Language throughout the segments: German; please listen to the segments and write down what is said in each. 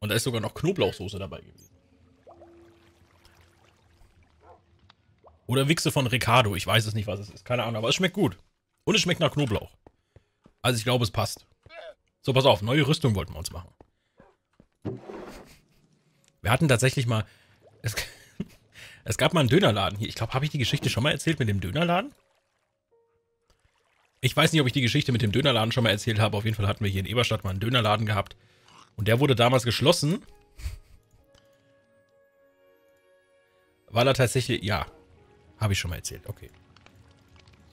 Und da ist sogar noch Knoblauchsoße dabei gewesen. Oder Wichse von Ricardo. Ich weiß es nicht, was es ist. Keine Ahnung, aber es schmeckt gut. Und es schmeckt nach Knoblauch. Also ich glaube, es passt. So, pass auf. Neue Rüstung wollten wir uns machen. Wir hatten tatsächlich mal... Es, es gab mal einen Dönerladen hier. Ich glaube, habe ich die Geschichte schon mal erzählt mit dem Dönerladen? Ich weiß nicht, ob ich die Geschichte mit dem Dönerladen schon mal erzählt habe. Auf jeden Fall hatten wir hier in Eberstadt mal einen Dönerladen gehabt. Und der wurde damals geschlossen. Weil er tatsächlich, ja, habe ich schon mal erzählt, okay.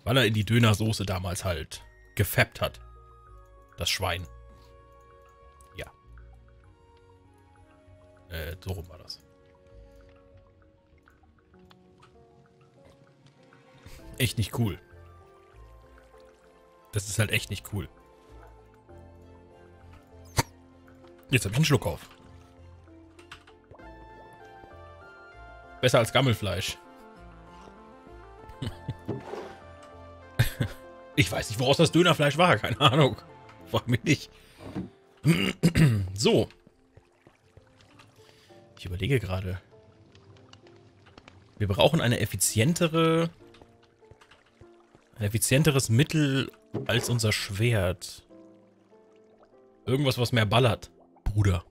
Weil er in die Dönersoße damals halt gefappt hat. Das Schwein. Ja. Äh, so rum war das. Echt nicht cool. Das ist halt echt nicht cool. Jetzt habe ich einen Schluck auf. Besser als Gammelfleisch. Ich weiß nicht, woraus das Dönerfleisch war. Keine Ahnung. Frag mich nicht. So. Ich überlege gerade. Wir brauchen eine effizientere... Ein effizienteres Mittel als unser Schwert. Irgendwas, was mehr ballert, Bruder.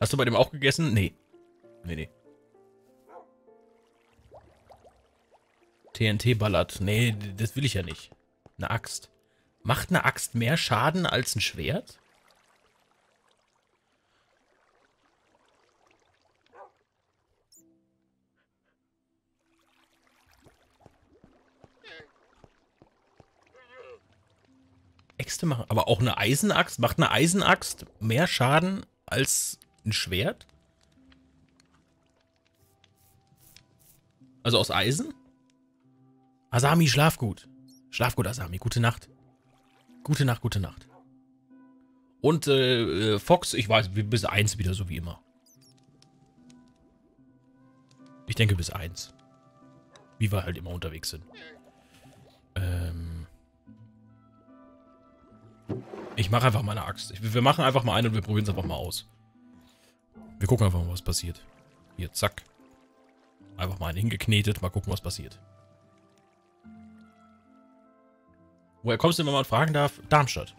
Hast du bei dem auch gegessen? Nee. Nee, nee. TNT ballert. Nee, das will ich ja nicht. Eine Axt. Macht eine Axt mehr Schaden als ein Schwert? Äxte machen. Aber auch eine Eisenaxt? Macht eine Eisenaxt mehr Schaden als ein Schwert? Also aus Eisen? Asami, schlaf gut. Schlaf gut, Asami. Gute Nacht. Gute Nacht, gute Nacht. Und äh, äh Fox, ich weiß, bis eins wieder, so wie immer. Ich denke bis eins. Wie wir halt immer unterwegs sind. Ähm. Ich mache einfach mal eine Axt. wir machen einfach mal eine und wir probieren es einfach mal aus. Wir gucken einfach mal, was passiert. Hier, zack. Einfach mal einen hingeknetet. Mal gucken, was passiert. Woher kommst du, wenn man fragen darf? Darmstadt.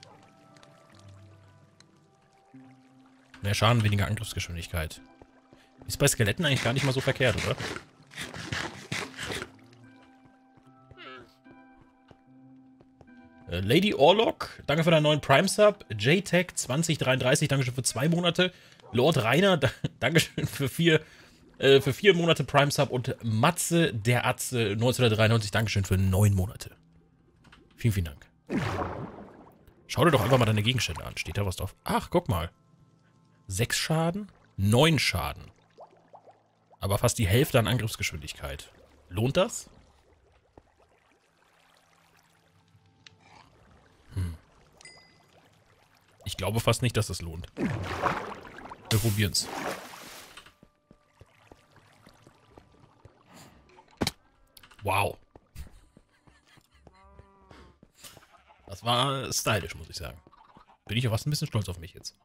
Mehr Schaden, weniger Angriffsgeschwindigkeit. Ist bei Skeletten eigentlich gar nicht mal so verkehrt, oder? Lady Orlock, danke für deinen neuen Prime-Sub. JTech 2033, danke schön für zwei Monate. Lord Rainer, Dankeschön für vier, äh, für vier Monate Prime Sub und Matze der Atze 1993, Dankeschön für neun Monate. Vielen, vielen Dank. Schau dir doch einfach mal deine Gegenstände an. Steht da was drauf? Ach, guck mal. Sechs Schaden, neun Schaden. Aber fast die Hälfte an Angriffsgeschwindigkeit. Lohnt das? Ich glaube fast nicht, dass es lohnt. Wir probieren's. Wow. Das war stylisch, muss ich sagen. Bin ich ja fast ein bisschen stolz auf mich jetzt.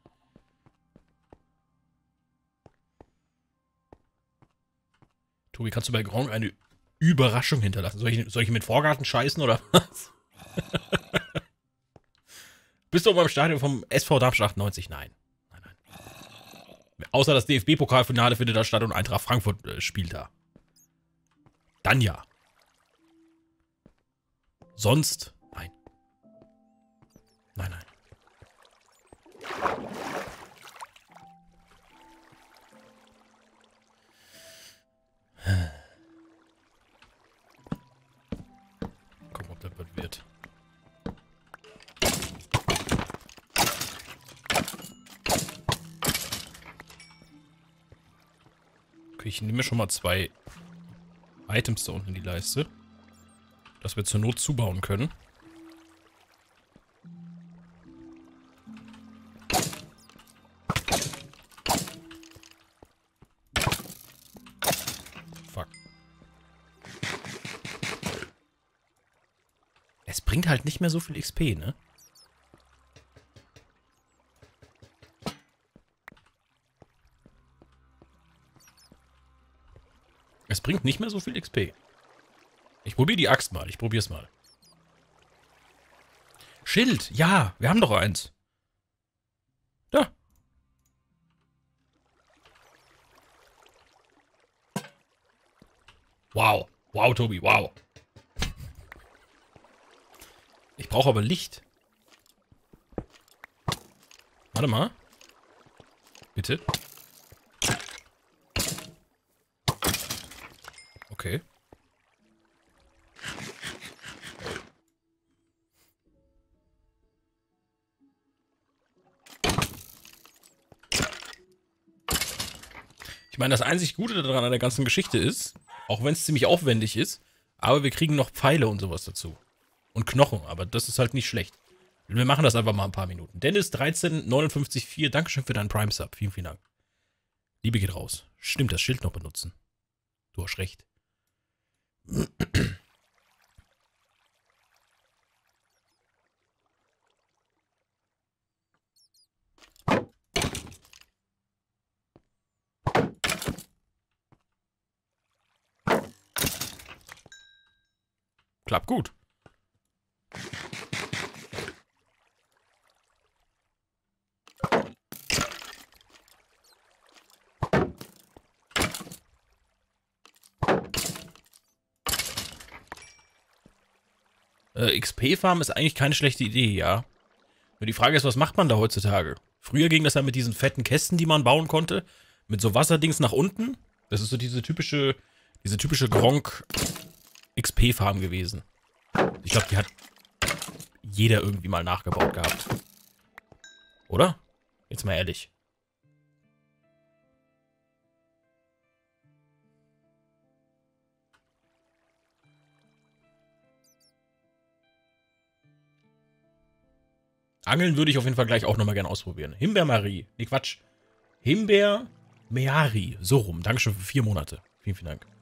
Tobi, kannst du bei Gronk eine Überraschung hinterlassen? Soll ich, soll ich mit Vorgarten scheißen oder was? Bist du beim Stadion vom SV Darmstadt 90? Nein. Außer das DFB-Pokalfinale findet da statt und Eintracht Frankfurt äh, spielt da. Dann ja. Sonst, nein. Nein, nein. Gucken, ich nehme schon mal zwei Items da unten in die Leiste. Dass wir zur Not zubauen können. Fuck. Es bringt halt nicht mehr so viel XP, ne? Bringt nicht mehr so viel XP. Ich probiere die Axt mal. Ich probiere es mal. Schild. Ja, wir haben doch eins. Da. Wow. Wow, Tobi. Wow. Ich brauche aber Licht. Warte mal. Bitte. Okay. Ich meine, das einzig Gute daran an der ganzen Geschichte ist, auch wenn es ziemlich aufwendig ist, aber wir kriegen noch Pfeile und sowas dazu. Und Knochen, aber das ist halt nicht schlecht. Wir machen das einfach mal ein paar Minuten. Dennis 13594, Dankeschön für deinen Prime Sub. Vielen, vielen Dank. Liebe geht raus. Stimmt, das Schild noch benutzen. Du hast recht. Klappt gut. Äh, XP-Farm ist eigentlich keine schlechte Idee, ja. Nur die Frage ist, was macht man da heutzutage? Früher ging das ja mit diesen fetten Kästen, die man bauen konnte. Mit so Wasserdings nach unten. Das ist so diese typische, diese typische Gronk XP-Farm gewesen. Ich glaube, die hat jeder irgendwie mal nachgebaut gehabt. Oder? Jetzt mal ehrlich. Angeln würde ich auf jeden Fall gleich auch nochmal gerne ausprobieren. Himbeer-Marie. Nee, Quatsch. Himbeer-Meari. So rum. Dankeschön für vier Monate. Vielen, vielen Dank.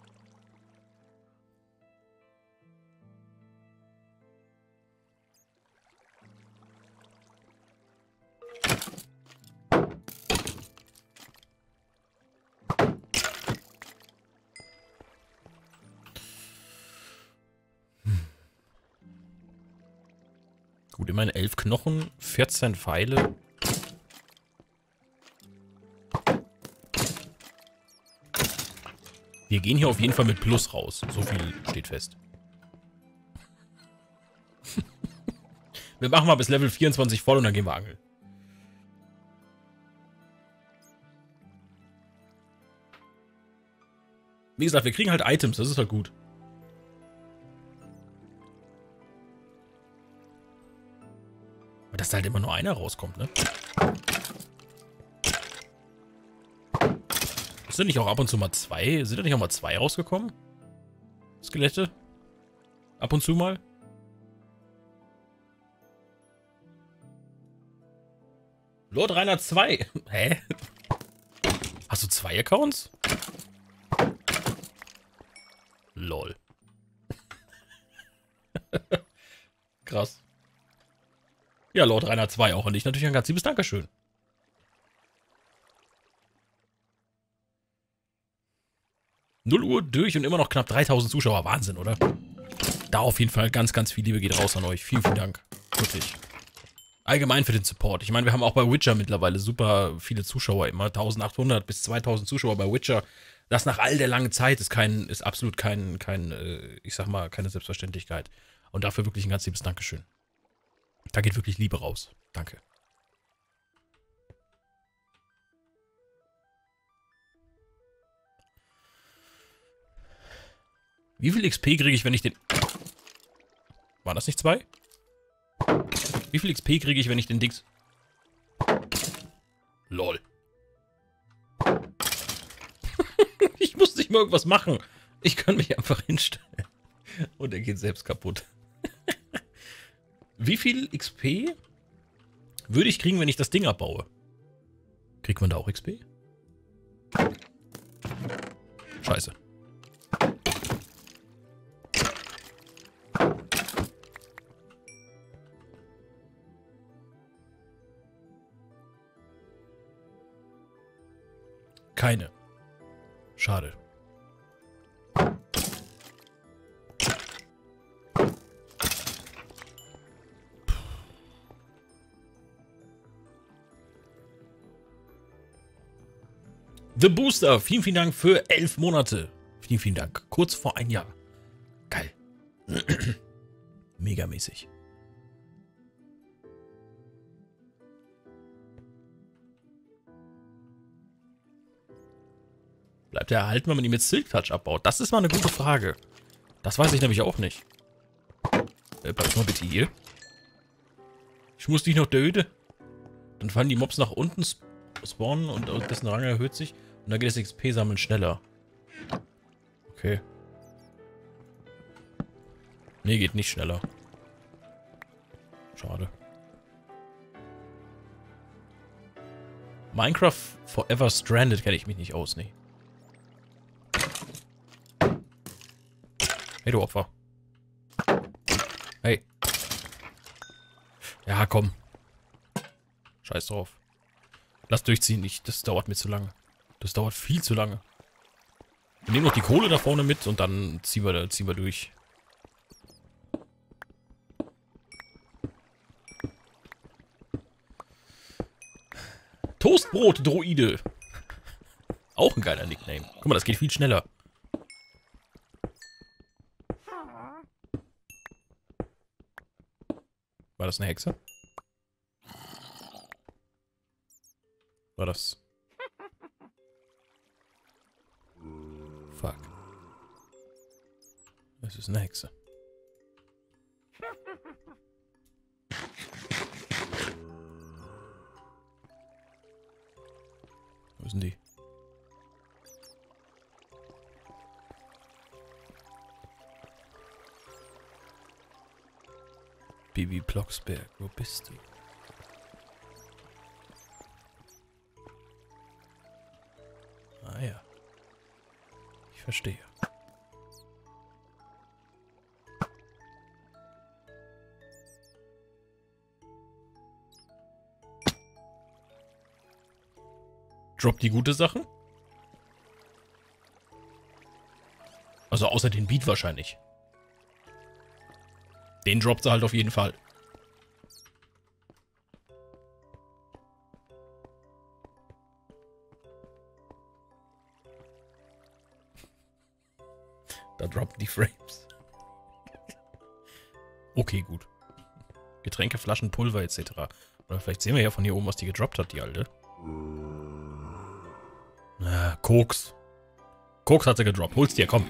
Immerhin elf Knochen, 14 Pfeile. Wir gehen hier auf jeden Fall mit Plus raus. So viel steht fest. wir machen mal bis Level 24 voll und dann gehen wir angeln. Wie gesagt, wir kriegen halt Items, das ist halt gut. Dass da halt immer nur einer rauskommt, ne? Sind nicht auch ab und zu mal zwei? Sind da nicht auch mal zwei rausgekommen? Skelette? Ab und zu mal? Lord Rainer 2. Hä? Hast du zwei Accounts? Lol. Krass. Ja, Lord Rainer 2 auch. Und ich natürlich ein ganz liebes Dankeschön. Null Uhr durch und immer noch knapp 3000 Zuschauer. Wahnsinn, oder? Da auf jeden Fall ganz, ganz viel Liebe geht raus an euch. Vielen, vielen Dank. Wirklich. Allgemein für den Support. Ich meine, wir haben auch bei Witcher mittlerweile super viele Zuschauer. Immer 1800 bis 2000 Zuschauer bei Witcher. Das nach all der langen Zeit ist kein, ist absolut kein, kein, äh, ich sag mal, keine Selbstverständlichkeit. Und dafür wirklich ein ganz liebes Dankeschön. Da geht wirklich Liebe raus. Danke. Wie viel XP kriege ich, wenn ich den... War das nicht zwei? Wie viel XP kriege ich, wenn ich den Dings... Lol. ich muss nicht mal irgendwas machen. Ich kann mich einfach hinstellen. Und er geht selbst kaputt. Wie viel XP würde ich kriegen, wenn ich das Ding abbaue? Kriegt man da auch XP? Scheiße. Keine. Schade. The Booster, vielen, vielen Dank für elf Monate. Vielen, vielen Dank. Kurz vor ein Jahr. Geil. Megamäßig. Bleibt er erhalten, wenn man ihn mit Silk Touch abbaut? Das ist mal eine gute Frage. Das weiß ich nämlich auch nicht. Äh, bleib mal bitte hier. Ich muss dich noch töten. Dann fallen die Mobs nach unten spawnen und dessen Rang erhöht sich. Und dann geht das XP-Sammeln schneller. Okay. Nee, geht nicht schneller. Schade. Minecraft Forever Stranded kenne ich mich nicht aus, nee. Hey, du Opfer. Hey. Ja, komm. Scheiß drauf. Lass durchziehen, nicht. Das dauert mir zu lange. Das dauert viel zu lange. Wir nehmen noch die Kohle da vorne mit und dann ziehen wir, ziehen wir durch. Toastbrot-Droide. Auch ein geiler Nickname. Guck mal, das geht viel schneller. War das eine Hexe? War das... Fuck. Es ist eine Hexe. Wo sind die? Bibi Blocksberg, wo bist du? Verstehe. Drop die gute Sachen? Also außer den Beat wahrscheinlich. Den droppt sie halt auf jeden Fall. Flaschen, Pulver etc. Oder vielleicht sehen wir ja von hier oben, was die gedroppt hat, die alte. Ah, Koks. Koks hat sie gedroppt. Hol's dir, komm.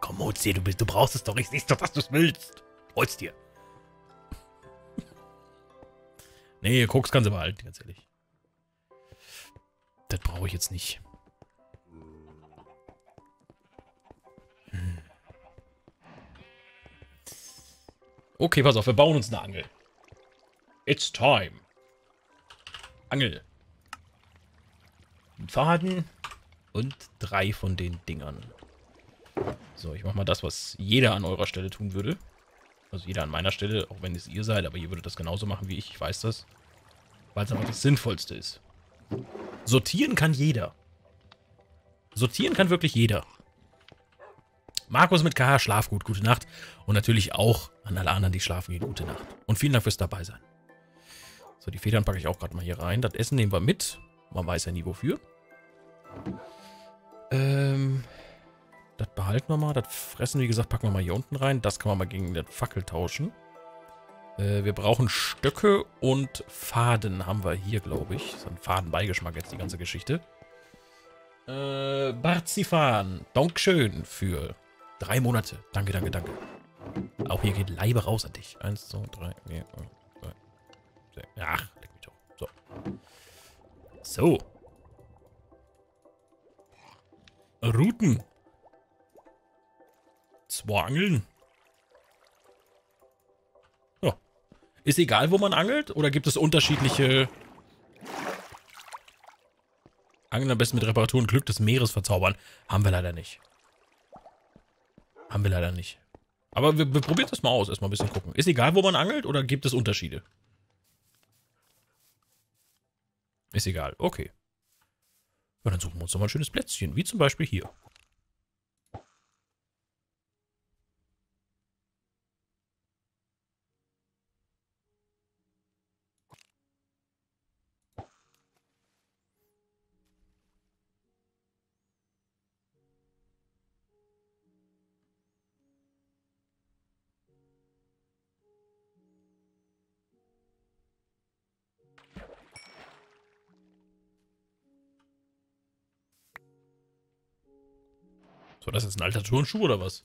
Komm, hol's dir, du, bist, du brauchst es doch. Ich siehst doch, dass du es willst. Hol's dir. nee, Koks kann sie behalten, ganz ehrlich. Das brauche ich jetzt nicht. Hm. Okay, pass auf, wir bauen uns eine Angel. It's time. Angel. Ein Faden und drei von den Dingern. So, ich mach mal das, was jeder an eurer Stelle tun würde. Also jeder an meiner Stelle, auch wenn es ihr seid, aber ihr würdet das genauso machen wie ich, ich weiß das. Weil es einfach das Sinnvollste ist. Sortieren kann jeder. Sortieren kann wirklich jeder. Markus mit KH, schlaf gut, gute Nacht. Und natürlich auch an alle anderen, die schlafen gehen, gute Nacht. Und vielen Dank fürs dabei sein. So, die Federn packe ich auch gerade mal hier rein. Das Essen nehmen wir mit. Man weiß ja nie wofür. Ähm, das behalten wir mal. Das Fressen, wie gesagt, packen wir mal hier unten rein. Das kann man mal gegen den Fackel tauschen. Äh, wir brauchen Stöcke und Faden haben wir hier, glaube ich. So ein Fadenbeigeschmack jetzt, die ganze Geschichte. Äh, Barzifan, Dankeschön für drei Monate. Danke, danke, danke. Auch hier geht Leibe raus an dich. Eins, zwei, drei, vier, fünf, sechs. Ach, leck mich doch. So. So. Routen. Zwei Angeln. Ja. Ist egal, wo man angelt? Oder gibt es unterschiedliche... Angeln am besten mit Reparatur und Glück des Meeres verzaubern? Haben wir leider nicht. Haben wir leider nicht. Aber wir, wir probieren das mal aus. Erstmal ein bisschen gucken. Ist egal, wo man angelt? Oder gibt es Unterschiede? Ist egal. Okay. Ja, dann suchen wir uns doch mal ein schönes Plätzchen, wie zum Beispiel hier. So, das ist ein alter Turnschuh oder was?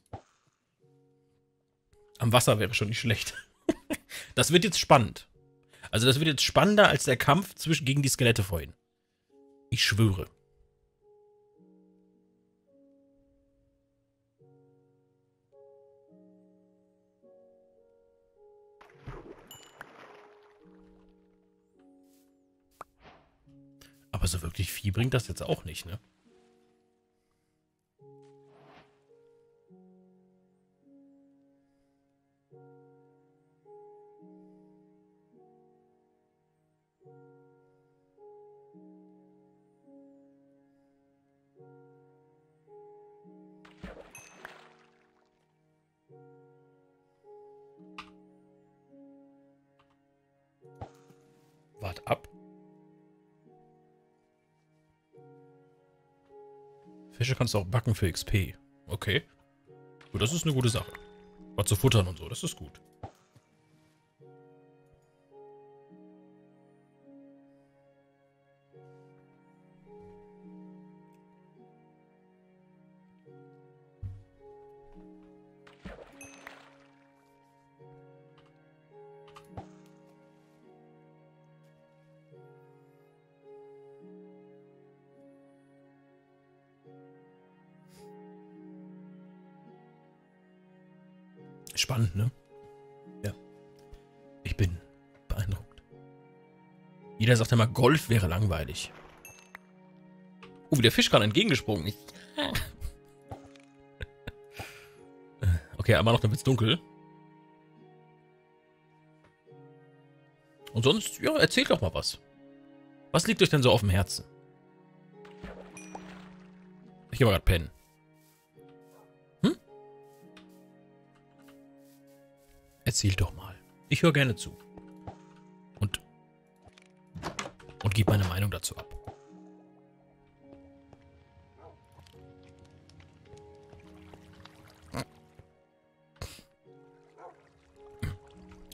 Am Wasser wäre schon nicht schlecht. das wird jetzt spannend. Also das wird jetzt spannender als der Kampf zwischen, gegen die Skelette vorhin. Ich schwöre. Aber so wirklich viel bringt das jetzt auch nicht, ne? Kannst du auch backen für XP. Okay. Gut, das ist eine gute Sache. Was zu futtern und so, das ist gut. Jeder sagt immer, Golf wäre langweilig. Oh, wie der Fisch gerade entgegengesprungen. Ich okay, aber noch, dann wird's dunkel. Und sonst, ja, erzählt doch mal was. Was liegt euch denn so auf dem Herzen? Ich geh mal gerade pennen. Erzähl doch mal. Ich höre gerne zu. Und gebe meine Meinung dazu ab.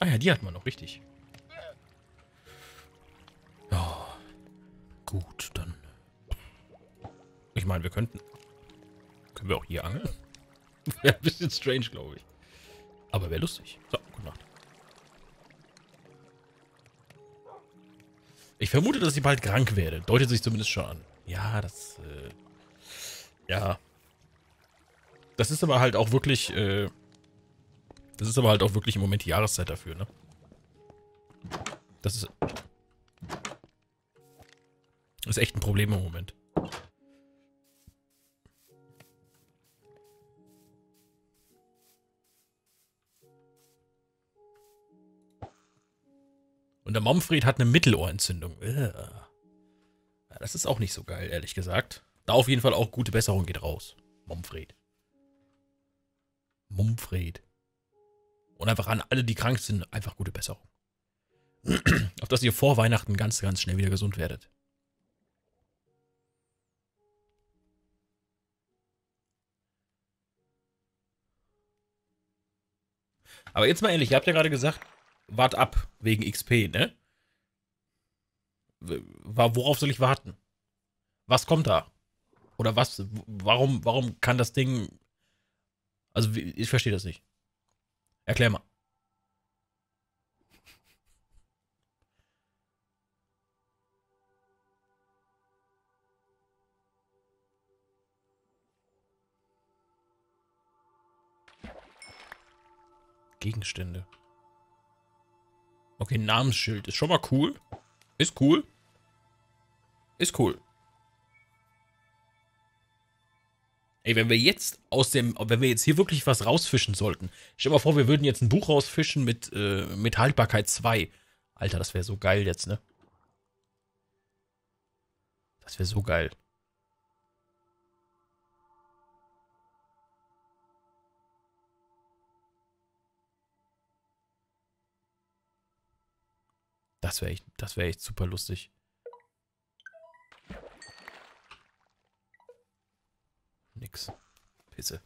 Ah ja, die hat man noch, richtig. Ja. Gut, dann. Ich meine, wir könnten. Können wir auch hier angeln? Wäre ein bisschen strange, glaube ich. Aber wäre lustig. So, vermute, dass ich bald krank werde. Deutet sich zumindest schon an. Ja, das, äh, ja. Das ist aber halt auch wirklich, äh, das ist aber halt auch wirklich im Moment die Jahreszeit dafür, ne? Das ist, das ist echt ein Problem im Moment. Und der Momfried hat eine Mittelohrentzündung. Das ist auch nicht so geil, ehrlich gesagt. Da auf jeden Fall auch gute Besserung geht raus. Momfried. Momfried. Und einfach an alle, die krank sind, einfach gute Besserung. auf dass ihr vor Weihnachten ganz, ganz schnell wieder gesund werdet. Aber jetzt mal ehrlich, ihr habt ja gerade gesagt, wart ab wegen XP, ne? Worauf soll ich warten? Was kommt da? Oder was? Warum, warum kann das Ding. Also, ich verstehe das nicht. Erklär mal. Gegenstände. Okay, Namensschild ist schon mal cool. Ist cool. Ist cool. Ey, wenn wir jetzt aus dem, wenn wir jetzt hier wirklich was rausfischen sollten. Stell dir mal vor, wir würden jetzt ein Buch rausfischen mit, äh, mit Haltbarkeit 2. Alter, das wäre so geil jetzt, ne? Das wäre so geil. Das wäre echt, das wäre echt super lustig. Nix. Pisse.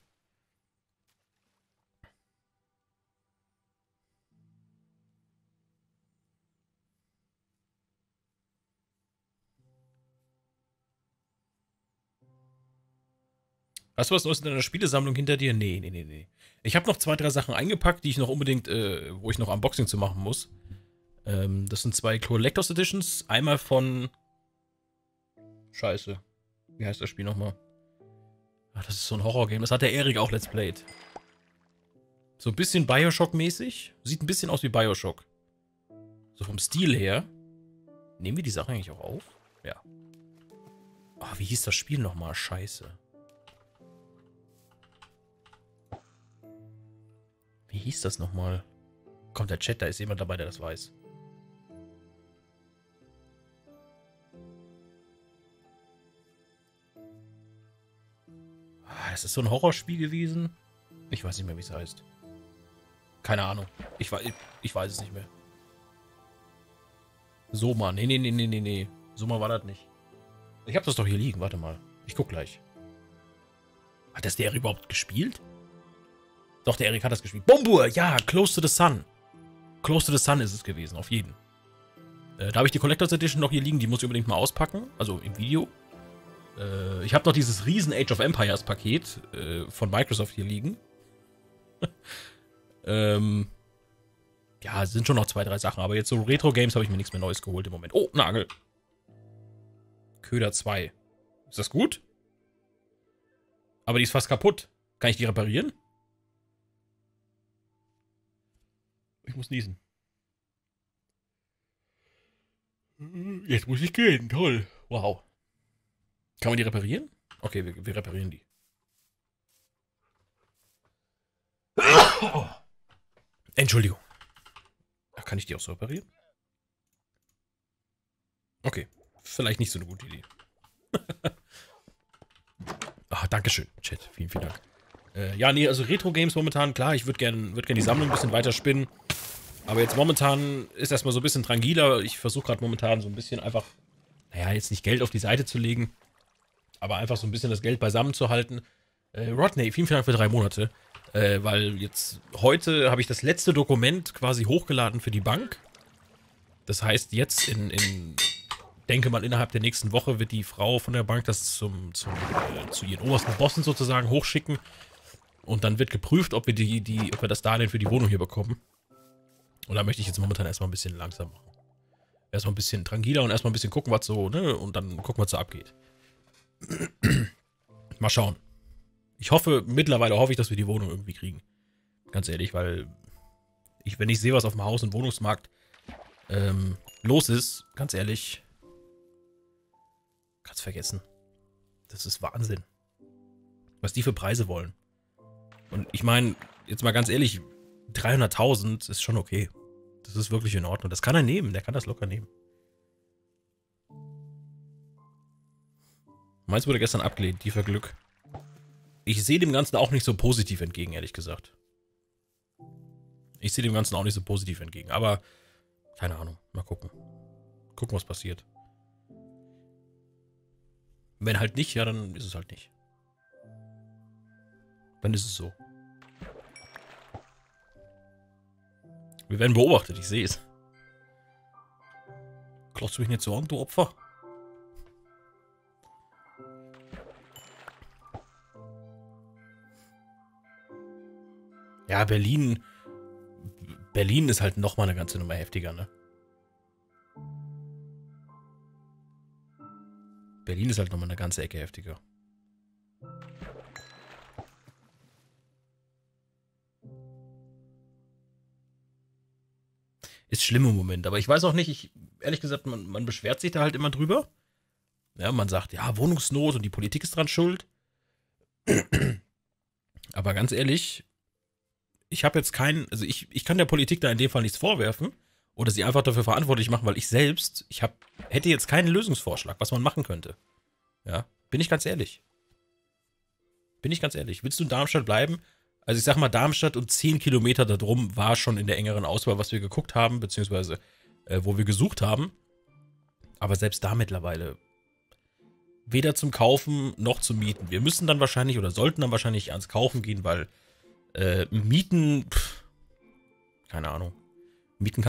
Hast du was Neues in deiner Spielesammlung hinter dir? Nee, nee, nee, nee. Ich habe noch zwei, drei Sachen eingepackt, die ich noch unbedingt, äh, wo ich noch Unboxing zu machen muss. Ähm, das sind zwei Collectors Editions. Einmal von. Scheiße. Wie heißt das Spiel nochmal? Ach, das ist so ein Horror-Game. Das hat der Erik auch Let's Played. So ein bisschen Bioshock-mäßig. Sieht ein bisschen aus wie Bioshock. So vom Stil her. Nehmen wir die Sachen eigentlich auch auf? Ja. Ah, wie hieß das Spiel nochmal? Scheiße. Wie hieß das nochmal? Kommt der Chat, da ist jemand dabei, der das weiß. Ah, das ist so ein Horrorspiel gewesen. Ich weiß nicht mehr, wie es heißt. Keine Ahnung. Ich, ich, ich weiß es nicht mehr. Soma. Nee, nee, nee, nee, nee, nee. Soma war das nicht. Ich hab das doch hier liegen. Warte mal. Ich guck gleich. Hat das der überhaupt gespielt? Doch, der Erik hat das gespielt. Bombur, ja, Close to the Sun. Close to the Sun ist es gewesen, auf jeden. Äh, da habe ich die Collectors Edition noch hier liegen, die muss ich unbedingt mal auspacken, also im Video. Äh, ich habe noch dieses riesen Age of Empires Paket äh, von Microsoft hier liegen. ähm, ja, es sind schon noch zwei, drei Sachen, aber jetzt so Retro-Games habe ich mir nichts mehr Neues geholt im Moment. Oh, Nagel. Köder 2. Ist das gut? Aber die ist fast kaputt. Kann ich die reparieren? Ich muss niesen. Jetzt muss ich gehen. Toll. Wow. Kann man die reparieren? Okay, wir, wir reparieren die. Entschuldigung. Kann ich die auch so reparieren? Okay. Vielleicht nicht so eine gute Idee. ah, Dankeschön, Chat. Vielen, vielen Dank. Äh, ja, nee, also Retro-Games momentan, klar, ich würde gerne würd gern die Sammlung ein bisschen weiter spinnen. Aber jetzt momentan ist erstmal so ein bisschen tranquiler. Ich versuche gerade momentan so ein bisschen einfach, naja, jetzt nicht Geld auf die Seite zu legen, aber einfach so ein bisschen das Geld beisammen zu halten. Äh, Rodney, vielen, vielen Dank für drei Monate. Äh, weil jetzt heute habe ich das letzte Dokument quasi hochgeladen für die Bank. Das heißt, jetzt in, in denke mal, innerhalb der nächsten Woche wird die Frau von der Bank das zum, zum äh, zu ihren obersten Bossen sozusagen hochschicken. Und dann wird geprüft, ob wir, die, die, ob wir das Darlehen für die Wohnung hier bekommen. Und da möchte ich jetzt momentan erstmal ein bisschen langsam machen. Erstmal ein bisschen tranquiler und erstmal ein bisschen gucken, was so, ne? Und dann gucken, was so abgeht. Mal schauen. Ich hoffe, mittlerweile hoffe ich, dass wir die Wohnung irgendwie kriegen. Ganz ehrlich, weil ich, wenn ich sehe, was auf dem Haus- und Wohnungsmarkt ähm, los ist, ganz ehrlich, kannst vergessen. Das ist Wahnsinn. Was die für Preise wollen. Und ich meine, jetzt mal ganz ehrlich, 300.000 ist schon okay. Das ist wirklich in Ordnung. Das kann er nehmen. Der kann das locker nehmen. Meins wurde gestern abgelehnt. Tiefer Glück. Ich sehe dem Ganzen auch nicht so positiv entgegen, ehrlich gesagt. Ich sehe dem Ganzen auch nicht so positiv entgegen. Aber, keine Ahnung. Mal gucken. Gucken, was passiert. Wenn halt nicht, ja, dann ist es halt nicht. Dann ist es so. Wir werden beobachtet, ich sehe es. Klotzt du mich nicht so an, du Opfer? Ja, Berlin. Berlin ist halt nochmal eine ganze Nummer heftiger, ne? Berlin ist halt nochmal eine ganze Ecke heftiger. ist schlimm im Moment. Aber ich weiß auch nicht, ich, ehrlich gesagt, man, man beschwert sich da halt immer drüber. Ja, man sagt, ja, Wohnungsnot und die Politik ist dran schuld. Aber ganz ehrlich, ich habe jetzt keinen, also ich, ich kann der Politik da in dem Fall nichts vorwerfen oder sie einfach dafür verantwortlich machen, weil ich selbst, ich hab, hätte jetzt keinen Lösungsvorschlag, was man machen könnte. Ja, bin ich ganz ehrlich. Bin ich ganz ehrlich. Willst du in Darmstadt bleiben? Also ich sag mal, Darmstadt und 10 Kilometer darum war schon in der engeren Auswahl, was wir geguckt haben, beziehungsweise äh, wo wir gesucht haben. Aber selbst da mittlerweile weder zum Kaufen noch zum Mieten. Wir müssen dann wahrscheinlich oder sollten dann wahrscheinlich ans Kaufen gehen, weil äh, Mieten, pff, keine Ahnung. Mieten